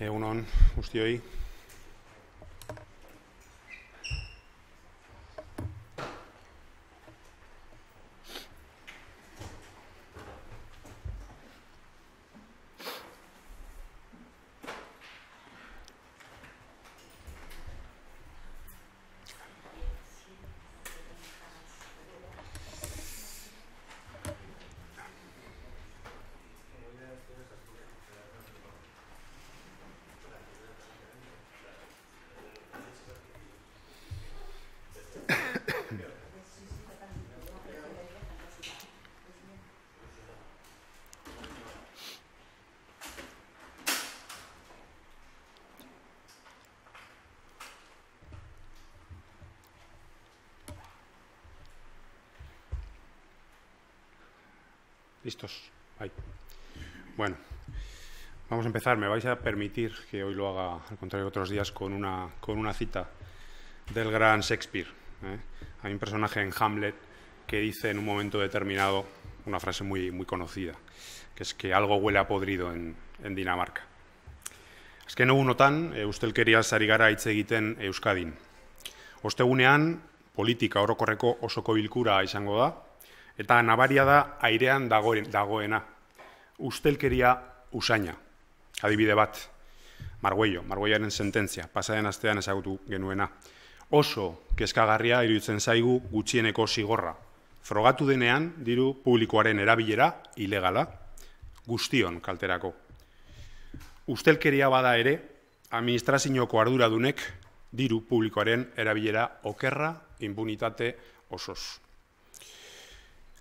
Egun on, guztioi. ¿Listos? Bueno, vamos a empezar. Me vais a permitir que hoy lo haga, al contrario de otros días, con una, cita del gran Shakespeare. ¿eh? Hay un personaje en Hamlet que dice en un momento determinado una frase muy, muy conocida, que es que algo huele a podrido en, en Dinamarca. Azken egunotan, e, ustelkeria ari gara hitz egiten Euskadin. Ostegunean, politika orokorreko osoko bilkura izango da, eta nabaria da airean dagoen, dagoena. Ustelkeria usaina. Adibide bat, Marguello, Marguelloaren sententzia, pasaren astean ezagutu genuena. Oso kezkagarria iruditzen zaigu gutxieneko zigorra. Frogatu denean, diru publikoaren erabilera, ilegala, guztion kalterako. Ustelkeria bada ere, administrazioko arduradunek diru publikoaren erabilera okerra, impunitate osoz.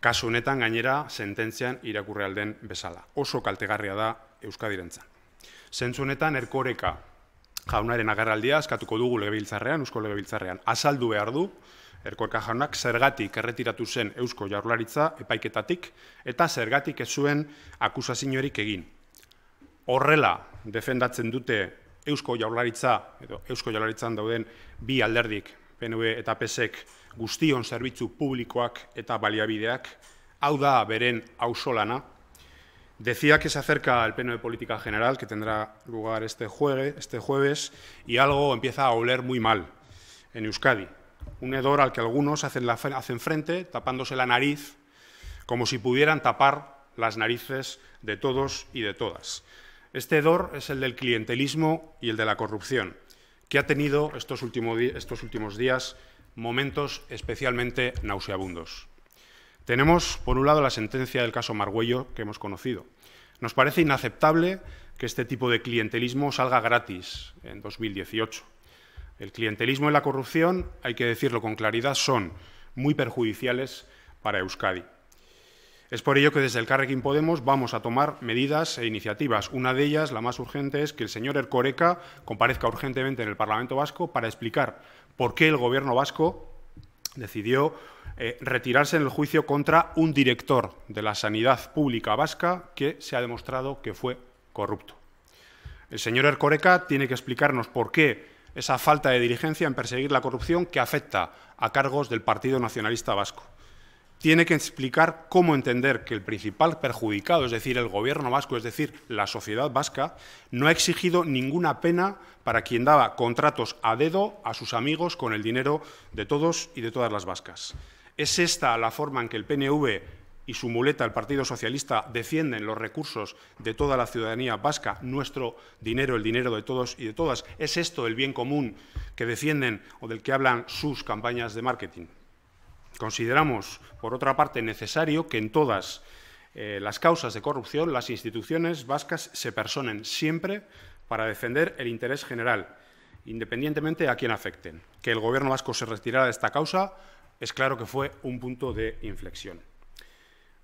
Kasu honetan gainera sententzian irakurre alden bezala. Oso kaltegarria da Euskadirentzan. Zentzu honetan erkoreka jaunaren agerraldia eskatuko dugu legebiltzarrean, Eusko legebiltzarrean. Azaldu behar du, erkoreka jaunak zergatik erretiratu zen Eusko jaurlaritza epaiketatik eta zergatik ez zuen akusaziorik egin. Horrela defendatzen dute Eusko jaurlaritza edo Eusko jaurlaritzan dauden bi alderdik PNV eta PSek guztion zerbitzu publikoak eta baliabideak, hau da beren ausolana, Decía que se acerca el pleno de política general que tendrá lugar este, jueves, este jueves y algo empieza a oler muy mal en Euskadi. Un hedor al que algunos hacen, hacen frente tapándose la nariz como si pudieran tapar las narices de todos y de todas. Este hedor es el del clientelismo y el de la corrupción, que ha tenido estos, estos últimos días momentos especialmente nauseabundos. Tenemos, por un lado, la sentencia del caso Margüello que hemos conocido. Nos parece inaceptable que este tipo de clientelismo salga gratis en 2018. El clientelismo y la corrupción, hay que decirlo con claridad, son muy perjudiciales para Euskadi. Es por ello que desde el Carrequín Podemos vamos a tomar medidas e iniciativas. Una de ellas, la más urgente, es que el señor Ercoreca comparezca urgentemente en el Parlamento Vasco para explicar por qué el Gobierno vasco decidió eh, retirarse en el juicio contra un director de la sanidad pública vasca que se ha demostrado que fue corrupto. El señor Ercoreca tiene que explicarnos por qué esa falta de diligencia en perseguir la corrupción que afecta a cargos del Partido Nacionalista Vasco tiene que explicar cómo entender que el principal perjudicado, es decir, el gobierno vasco, es decir, la sociedad vasca, no ha exigido ninguna pena para quien daba contratos a dedo a sus amigos con el dinero de todos y de todas las vascas. ¿Es esta la forma en que el PNV y su muleta, el Partido Socialista, defienden los recursos de toda la ciudadanía vasca, nuestro dinero, el dinero de todos y de todas? ¿Es esto el bien común que defienden o del que hablan sus campañas de marketing? Consideramos, por otra parte, necesario que en todas eh, las causas de corrupción las instituciones vascas se personen siempre para defender el interés general, independientemente a quien afecten. Que el Gobierno vasco se retirara de esta causa es claro que fue un punto de inflexión.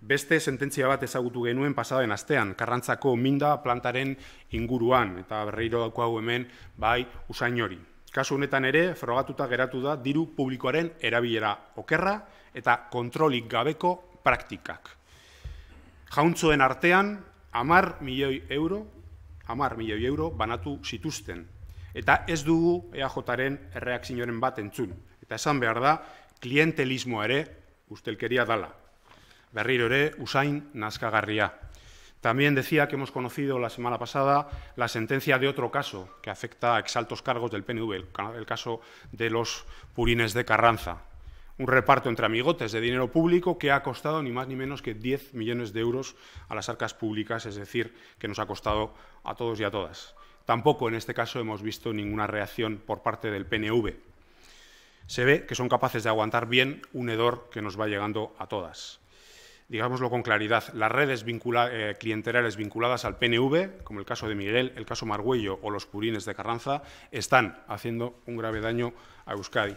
Beste sententzia bat ezagutu genuen pasaden astean, karrantzako minda plantaren inguruan, eta berreiro daukagu hemen bai usain hori. Kasu honetan ere, frogatuta geratu da diru publikoaren erabilera okerra eta kontrolik gabeko praktikak. Jauntzoen artean, amar milioi euro, amar milioi euro banatu zituzten. Eta ez dugu EAJaren erreakzioaren bat entzun. Eta esan behar da, klientelismoa ere ustelkeria dala. Berriro ere, usain nazkagarria. También decía que hemos conocido la semana pasada la sentencia de otro caso que afecta a exaltos cargos del PNV, el caso de los purines de Carranza. Un reparto entre amigotes de dinero público que ha costado ni más ni menos que 10 millones de euros a las arcas públicas, es decir, que nos ha costado a todos y a todas. Tampoco en este caso hemos visto ninguna reacción por parte del PNV. Se ve que son capaces de aguantar bien un hedor que nos va llegando a todas digámoslo con claridad, las redes eh, clientelares vinculadas al PNV, como el caso de Miguel, el caso Margüello o los purines de Carranza, están haciendo un grave daño a Euskadi.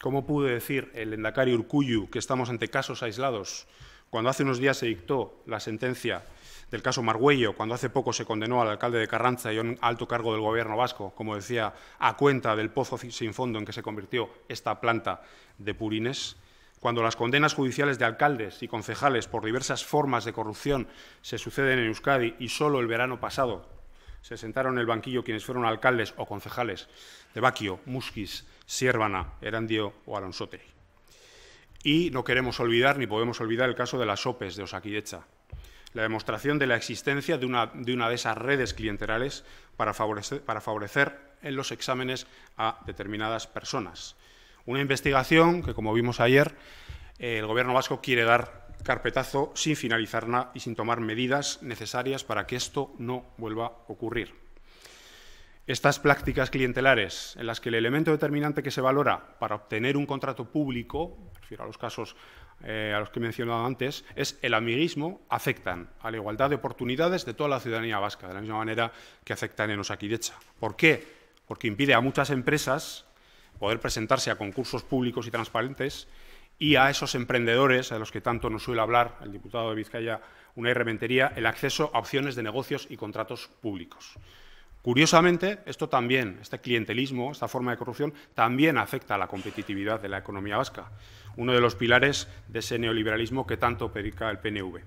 ¿Cómo pude decir el Endacari Urcuyu que estamos ante casos aislados cuando hace unos días se dictó la sentencia del caso Margüello, cuando hace poco se condenó al alcalde de Carranza y a un alto cargo del gobierno vasco, como decía, a cuenta del pozo sin fondo en que se convirtió esta planta de purines? Cuando las condenas judiciales de alcaldes y concejales por diversas formas de corrupción se suceden en Euskadi y solo el verano pasado se sentaron en el banquillo quienes fueron alcaldes o concejales de Baquio, Musquis, Siervana, Erandio o Alonsote. Y no queremos olvidar ni podemos olvidar el caso de las OPEs de Osakidecha, la demostración de la existencia de una de, esas redes clienterales para favorecer, para favorecer en los exámenes a determinadas personas. Una investigación que, como vimos ayer, eh, el Gobierno vasco quiere dar carpetazo sin finalizarla y sin tomar medidas necesarias para que esto no vuelva a ocurrir. Estas prácticas clientelares, en las que el elemento determinante que se valora para obtener un contrato público, refiero a los casos eh, a los que he mencionado antes, es el amiguismo, afectan a la igualdad de oportunidades de toda la ciudadanía vasca, de la misma manera que afectan en Osakidecha. ¿Por qué? Porque impide a muchas empresas poder presentarse a concursos públicos y transparentes y a esos emprendedores, a los que tanto nos suele hablar el diputado de Vizcaya, una Rementería, el acceso a opciones de negocios y contratos públicos. Curiosamente, esto también, este clientelismo, esta forma de corrupción, también afecta a la competitividad de la economía vasca, uno de los pilares de ese neoliberalismo que tanto predica el PNV.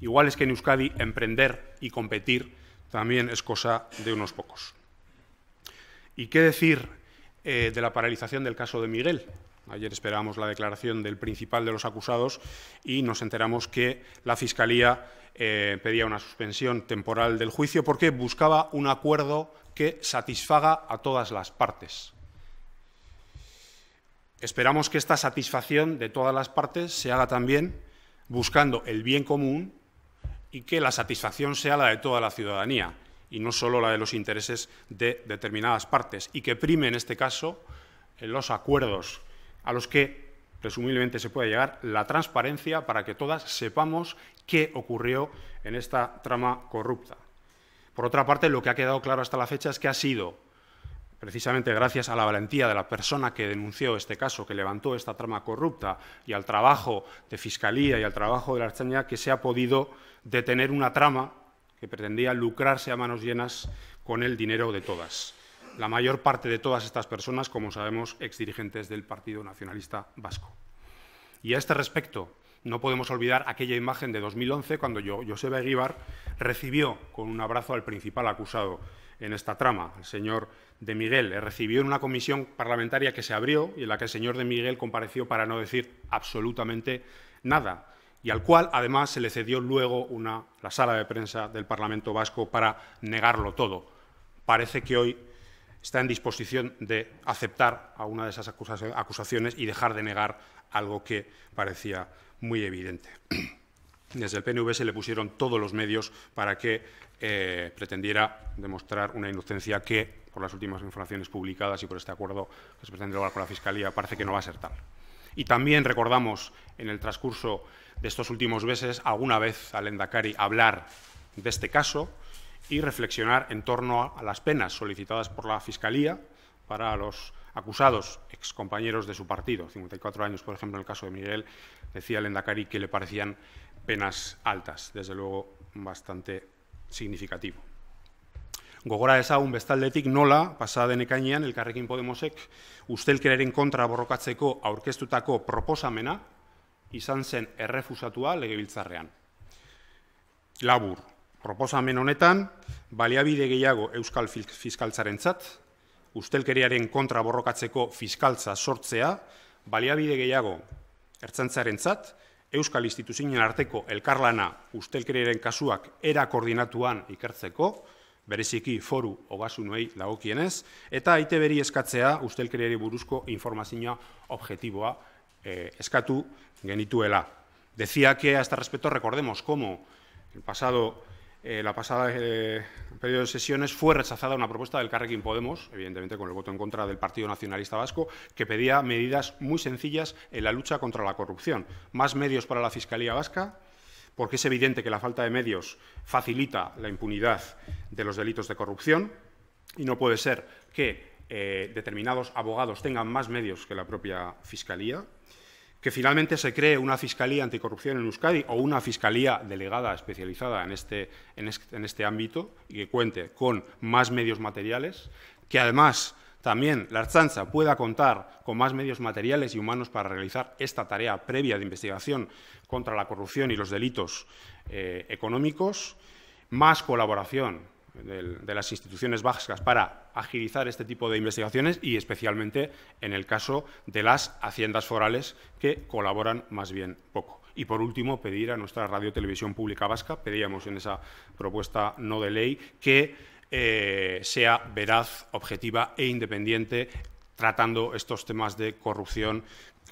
Igual es que en Euskadi emprender y competir también es cosa de unos pocos. ¿Y qué decir eh, de la paralización del caso de Miguel. Ayer esperábamos la declaración del principal de los acusados y nos enteramos que la Fiscalía eh, pedía una suspensión temporal del juicio porque buscaba un acuerdo que satisfaga a todas las partes. Esperamos que esta satisfacción de todas las partes se haga también buscando el bien común y que la satisfacción sea la de toda la ciudadanía y no solo la de los intereses de determinadas partes, y que prime en este caso los acuerdos a los que presumiblemente se puede llegar, la transparencia para que todas sepamos qué ocurrió en esta trama corrupta. Por otra parte, lo que ha quedado claro hasta la fecha es que ha sido precisamente gracias a la valentía de la persona que denunció este caso, que levantó esta trama corrupta, y al trabajo de Fiscalía y al trabajo de la Archaña, que se ha podido detener una trama que pretendía lucrarse a manos llenas con el dinero de todas. La mayor parte de todas estas personas, como sabemos, exdirigentes del Partido Nacionalista Vasco. Y a este respecto, no podemos olvidar aquella imagen de 2011 cuando Joseba Eguíbar recibió con un abrazo al principal acusado en esta trama, el señor de Miguel. Le recibió en una comisión parlamentaria que se abrió y en la que el señor de Miguel compareció para no decir absolutamente nada y al cual además se le cedió luego la sala de prensa del Parlamento Vasco para negarlo todo. Parece que hoy está en disposición de aceptar a una de esas acusaciones y dejar de negar algo que parecía muy evidente. Desde el PNV se le pusieron todos los medios para que eh, pretendiera demostrar una inocencia que, por las últimas informaciones publicadas y por este acuerdo que se pretende lograr con la Fiscalía, parece que no va a ser tal. Y también recordamos en el transcurso de estos últimos meses alguna vez al Endacari hablar de este caso y reflexionar en torno a las penas solicitadas por la Fiscalía para los acusados, excompañeros de su partido. 54 años, por ejemplo, en el caso de Miguel, decía el Endacari que le parecían penas altas, desde luego bastante significativo. Gogora ezagun bestaldetik nola, pasa den ekainean, elkarrekin Podemosek, ustelkeraren kontra borrokatzeko aurkeztutako proposamena, izan zen errefusatua legebiltzarrean. Labur, proposamen honetan, baliabide gehiago euskal fiskaltzaren tzat, ustelkeriaren kontra borrokatzeko fiskaltza sortzea, baliabide gehiago ertzantzaren tzat, Euskal Instituzinen arteko elkarlana ustelkeriaren kasuak era koordinatuan ikertzeko, bereziki foru ogasunuei dagokienez, eta aite beri eskatzea ustelkeriari buruzko informazioa objetiboa eh, genituela. Decía que a este respecto recordemos cómo el pasado eh, la pasada eh, periodo de sesiones fue rechazada una propuesta del Carrequín Podemos, evidentemente con el voto en contra del Partido Nacionalista Vasco, que pedía medidas muy sencillas en la lucha contra la corrupción. Más medios para la Fiscalía Vasca, porque es evidente que la falta de medios facilita la impunidad de los delitos de corrupción y no puede ser que eh, determinados abogados tengan más medios que la propia Fiscalía que finalmente se cree una Fiscalía Anticorrupción en Euskadi o una Fiscalía delegada especializada en este, en este, ámbito y que cuente con más medios materiales, que además también la Archanza pueda contar con más medios materiales y humanos para realizar esta tarea previa de investigación contra la corrupción y los delitos eh, económicos, más colaboración de las instituciones vascas para agilizar este tipo de investigaciones y especialmente en el caso de las haciendas forales que colaboran más bien poco. Y por último, pedir a nuestra radio televisión pública vasca, pedíamos en esa propuesta no de ley, que eh, sea veraz, objetiva e independiente tratando estos temas de corrupción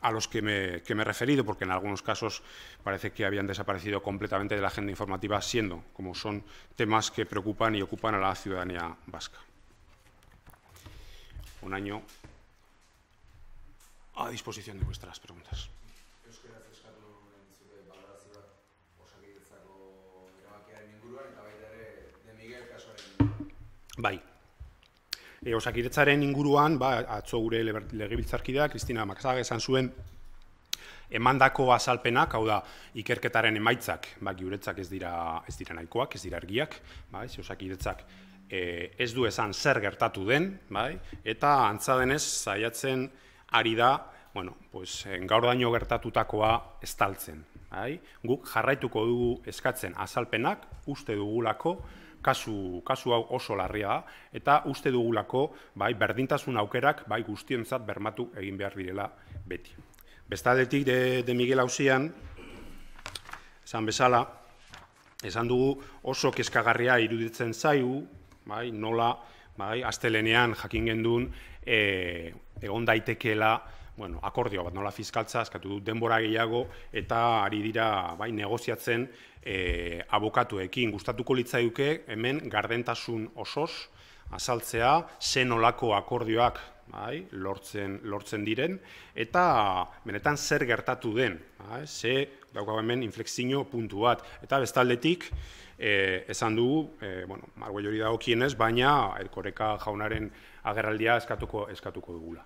a los que me, he referido, porque en algunos casos parece que habían desaparecido completamente de la agenda informativa, siendo como son temas que preocupan y ocupan a la ciudadanía vasca. Un año a disposición de vuestras preguntas. Bai, E, osakiretzaren inguruan, ba, atzo gure legebiltzarkidea, Kristina Makazag esan zuen, emandako azalpenak, hau da, ikerketaren emaitzak, ba, giuretzak ez dira, ez dira nahikoak, ez dira argiak, bai, osakiretzak e, ez du esan zer gertatu den, bai, eta antza denez, zaiatzen ari da, bueno, pues, gaur daño gertatutakoa estaltzen. Bai? Guk jarraituko dugu eskatzen azalpenak, uste dugulako, kasu, kasu hau oso larria da, eta uste dugulako bai, berdintasun aukerak bai, guztientzat bermatu egin behar direla beti. Bestaldetik de, de Miguel Hausian, esan bezala, esan dugu oso kezkagarria iruditzen zaigu, bai, nola, bai, astelenean jakin gendun, e, egon daitekeela, bueno, akordio bat, nola fiskaltza, eskatu du denbora gehiago, eta ari dira bai, negoziatzen e, abokatuekin. Gustatuko litzaiuke hemen gardentasun osoz, azaltzea, zen olako akordioak bai, lortzen, lortzen diren, eta benetan zer gertatu den, bai, ze daukago hemen inflexio puntu bat. Eta bestaldetik, e, esan dugu, e, bueno, margoi hori dago kienez, baina erkoreka jaunaren agerraldia eskatuko, eskatuko dugula.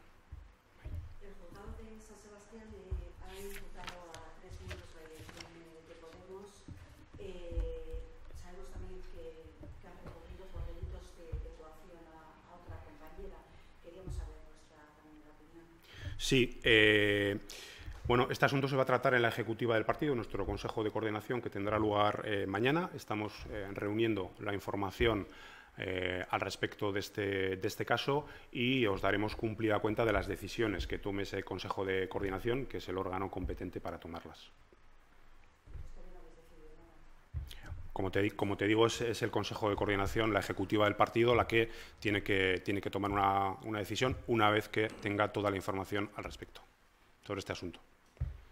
Sí, eh, bueno, este asunto se va a tratar en la ejecutiva del partido, nuestro Consejo de Coordinación, que tendrá lugar eh, mañana. Estamos eh, reuniendo la información al respecto de este, de este caso y os daremos cumplida cuenta de las decisiones que tome ese Consejo de Coordinación, que es el órgano competente para tomarlas. Como te, como te digo, es, es, el Consejo de Coordinación, la ejecutiva del partido, la que tiene que, tiene que tomar una, una decisión una vez que tenga toda la información al respecto sobre este asunto.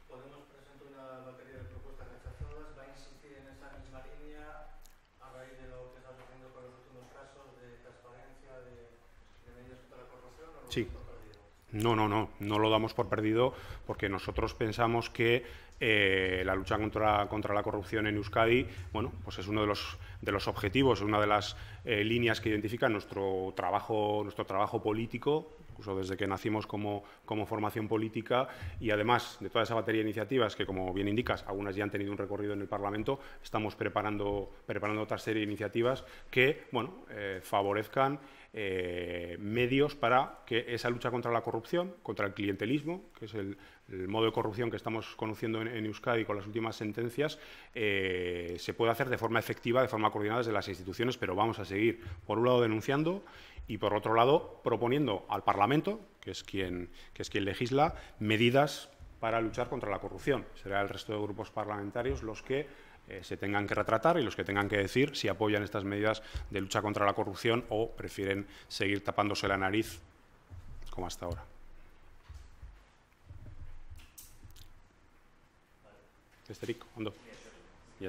¿Podemos presentar una batería de propuestas rechazadas? ¿Va a insistir en esa misma línea a raíz de lo que estamos haciendo con los últimos casos de transparencia, de, de medios contra la corrupción? ¿o sí. No, no, no, no lo damos por perdido porque nosotros pensamos que eh, la lucha contra, contra, la corrupción en Euskadi, bueno, pues es uno de los, de los objetivos, una de las eh, líneas que identifica nuestro trabajo, nuestro trabajo político, incluso desde que nacimos como, formación política, y además de toda esa batería de iniciativas que, como bien indicas, algunas ya han tenido un recorrido en el Parlamento, estamos preparando, preparando otra serie de iniciativas que bueno, eh, favorezcan eh, medios para que esa lucha contra la corrupción, contra el clientelismo, que es el, modo de corrupción que estamos conociendo en, Euskadi con las últimas sentencias, eh, se pueda hacer de forma efectiva, de forma coordinada desde las instituciones, pero vamos a seguir, por un lado, denunciando y, por otro lado, proponiendo al Parlamento, que es quien, que es quien legisla, medidas para luchar contra la corrupción. Será el resto de grupos parlamentarios los que eh, se tengan que retratar y los que tengan que decir si apoyan estas medidas de lucha contra la corrupción o prefieren seguir tapándose la nariz como hasta ahora. Besterik, ondo. Y.